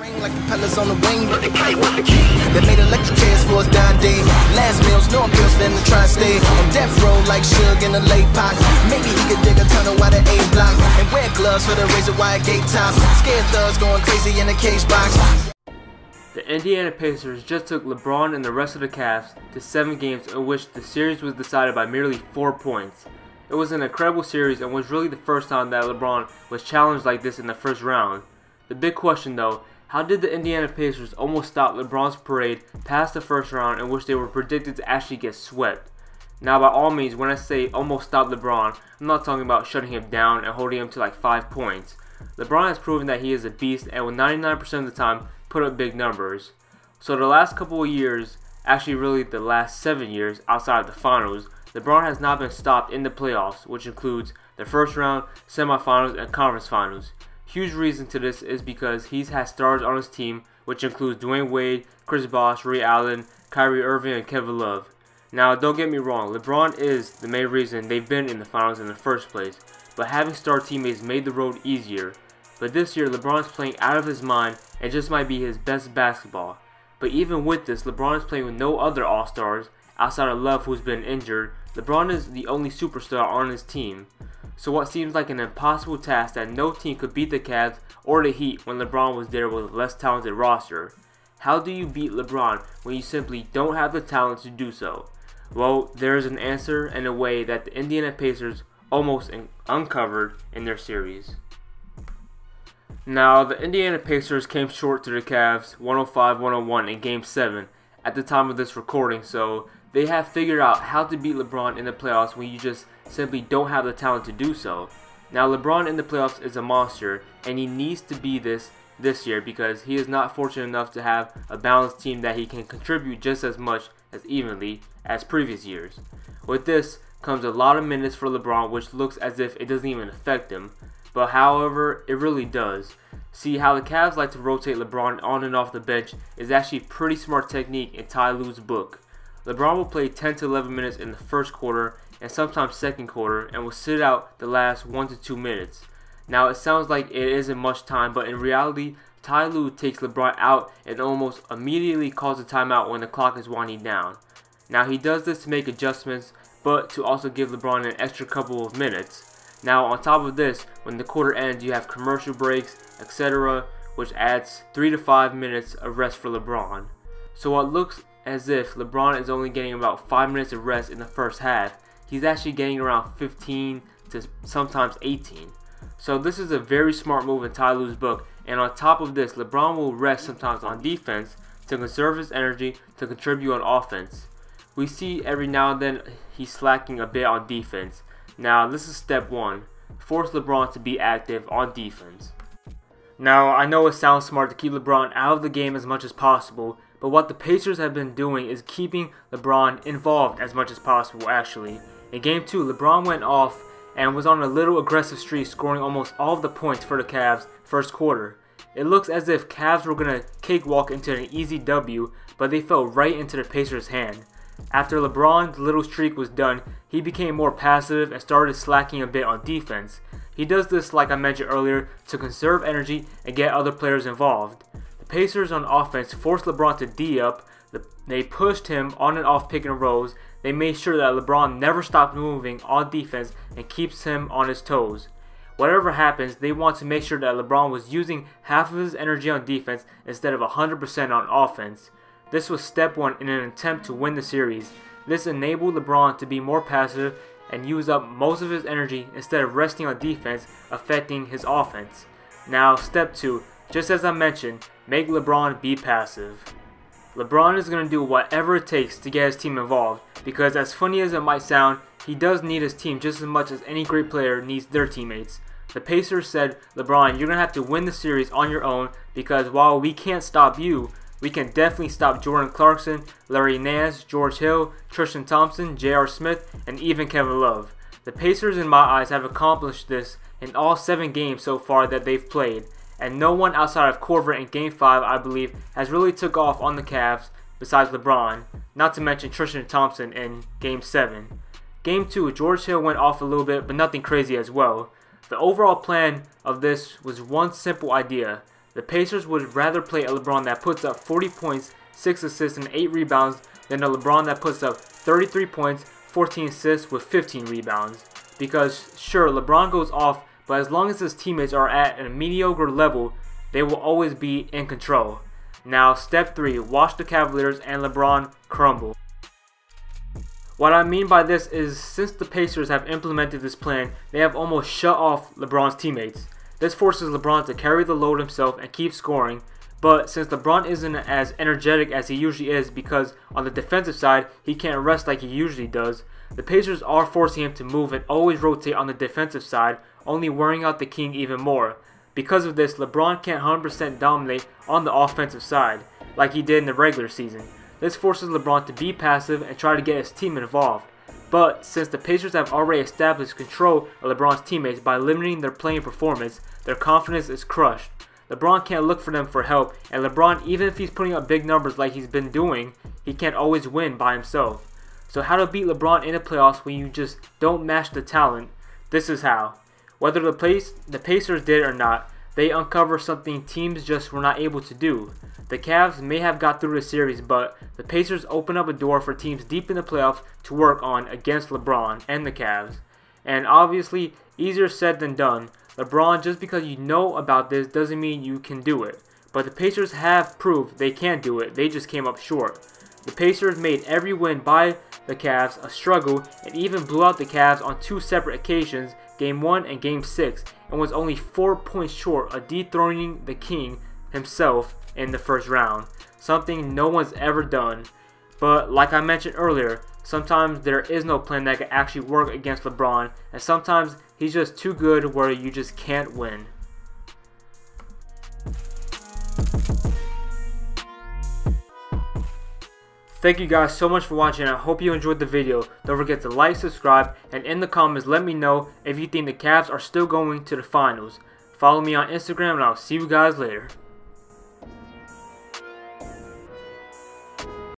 Ring like propellers on the wing. They made electric chairs for us dying day. Last meals, no appeals for him to try and stay on death row like Suge in a late pot. Maybe he could dig a tunnel while the A block and wear gloves for the razor wire gate tops. Scared thugs going crazy in the cage box. The Indiana Pacers just took LeBron and the rest of the Cavs to seven games in which the series was decided by merely four points. It was an incredible series and was really the first time that LeBron was challenged like this in the first round. The big question though, how did the Indiana Pacers almost stop LeBron's parade past the first round in which they were predicted to actually get swept? Now by all means, when I say almost stop LeBron, I'm not talking about shutting him down and holding him to like 5 points. LeBron has proven that he is a beast and will 99% of the time put up big numbers. So the last couple of years, actually really the last 7 years outside of the finals, LeBron has not been stopped in the playoffs, which includes the first round, semifinals, and conference finals. Huge reason to this is because he's had stars on his team, which includes Dwyane Wade, Chris Bosh, Ray Allen, Kyrie Irving, and Kevin Love. Now, don't get me wrong, LeBron is the main reason they've been in the finals in the first place, but having star teammates made the road easier. But this year, LeBron's playing out of his mind and just might be his best basketball. But even with this, LeBron is playing with no other All-Stars outside of Love who's been injured, LeBron is the only superstar on his team. So what seems like an impossible task that no team could beat the Cavs or the Heat when LeBron was there with a less talented roster. How do you beat LeBron when you simply don't have the talent to do so? Well, there is an answer and a way that the Indiana Pacers almost uncovered in their series. Now, the Indiana Pacers came short to the Cavs 105-101 in Game 7 at the time of this recording, so they have figured out how to beat LeBron in the playoffs when you just simply don't have the talent to do so. Now LeBron in the playoffs is a monster and he needs to be this this year because he is not fortunate enough to have a balanced team that he can contribute just as much as evenly as previous years. With this comes a lot of minutes for LeBron which looks as if it doesn't even affect him, but however it really does. See how the Cavs like to rotate LeBron on and off the bench is actually pretty smart technique in Ty Lue's book. LeBron will play 10 to 11 minutes in the first quarter and sometimes second quarter and will sit out the last 1 to 2 minutes. Now it sounds like it isn't much time, but in reality, Ty Lue takes LeBron out and almost immediately calls a timeout when the clock is winding down. Now he does this to make adjustments, but to also give LeBron an extra couple of minutes. Now on top of this, when the quarter ends, you have commercial breaks, etc., which adds 3 to 5 minutes of rest for LeBron. So what looks as if LeBron is only getting about 5 minutes of rest in the first half, he's actually getting around 15 to sometimes 18. So this is a very smart move in Ty Lue's book, and on top of this, LeBron will rest sometimes on defense to conserve his energy to contribute on offense. We see every now and then he's slacking a bit on defense. Now this is step 1, force LeBron to be active on defense. Now I know it sounds smart to keep LeBron out of the game as much as possible, but what the Pacers have been doing is keeping LeBron involved as much as possible actually. In game 2, LeBron went off and was on a little aggressive streak scoring almost all of the points for the Cavs first quarter. It looks as if Cavs were going to cakewalk into an easy W, but they fell right into the Pacers' hand. After LeBron's little streak was done, he became more passive and started slacking a bit on defense. He does this, like I mentioned earlier, to conserve energy and get other players involved. Pacers on offense forced LeBron to D up. They pushed him on and off pick and rolls. They made sure that LeBron never stopped moving on defense and keeps him on his toes. Whatever happens, they want to make sure that LeBron was using half of his energy on defense instead of 100% on offense. This was step one in an attempt to win the series. This enabled LeBron to be more passive and use up most of his energy instead of resting on defense, affecting his offense. Now, step two, just as I mentioned, make LeBron be passive. LeBron is going to do whatever it takes to get his team involved because as funny as it might sound, he does need his team just as much as any great player needs their teammates. The Pacers said, LeBron, you're going to have to win the series on your own because while we can't stop you, we can definitely stop Jordan Clarkson, Larry Nance, George Hill, Tristan Thompson, J.R. Smith, and even Kevin Love. The Pacers, in my eyes, have accomplished this in all seven games so far that they've played, and no one outside of Korver in Game 5, I believe, has really took off on the Cavs besides LeBron, not to mention Tristan Thompson in Game 7. Game 2, George Hill went off a little bit, but nothing crazy as well. The overall plan of this was one simple idea. The Pacers would rather play a LeBron that puts up 40 points, 6 assists, and 8 rebounds than a LeBron that puts up 33 points, 14 assists with 15 rebounds. Because sure, LeBron goes off, but as long as his teammates are at a mediocre level, they will always be in control. Now, step 3 watch the Cavaliers and LeBron crumble. What I mean by this is since the Pacers have implemented this plan, they have almost shut off LeBron's teammates. This forces LeBron to carry the load himself and keep scoring, but since LeBron isn't as energetic as he usually is because on the defensive side he can't rest like he usually does, the Pacers are forcing him to move and always rotate on the defensive side, only wearing out the king even more. Because of this, LeBron can't 100% dominate on the offensive side, like he did in the regular season. This forces LeBron to be passive and try to get his team involved. But since the Pacers have already established control of LeBron's teammates by limiting their playing performance, their confidence is crushed. LeBron can't look for them for help, and LeBron, even if he's putting up big numbers like he's been doing, he can't always win by himself. So how to beat LeBron in the playoffs when you just don't match the talent? This is how. Whether the, place, the Pacers did or not, they uncover something teams just were not able to do. The Cavs may have got through the series, but the Pacers open up a door for teams deep in the playoffs to work on against LeBron and the Cavs. And obviously, easier said than done. LeBron, just because you know about this doesn't mean you can do it. But the Pacers have proved they can do it, they just came up short. The Pacers made every win by the Cavs a struggle and even blew out the Cavs on two separate occasions, Game 1 and Game 6, and was only 4 points short of dethroning the King himself in the first round, something no one's ever done. But like I mentioned earlier, sometimes there is no plan that can actually work against LeBron, and sometimes he's just too good where you just can't win. Thank you guys so much for watching. I hope you enjoyed the video. Don't forget to like, subscribe, and in the comments let me know if you think the Cavs are still going to the finals. Follow me on Instagram and I'll see you guys later.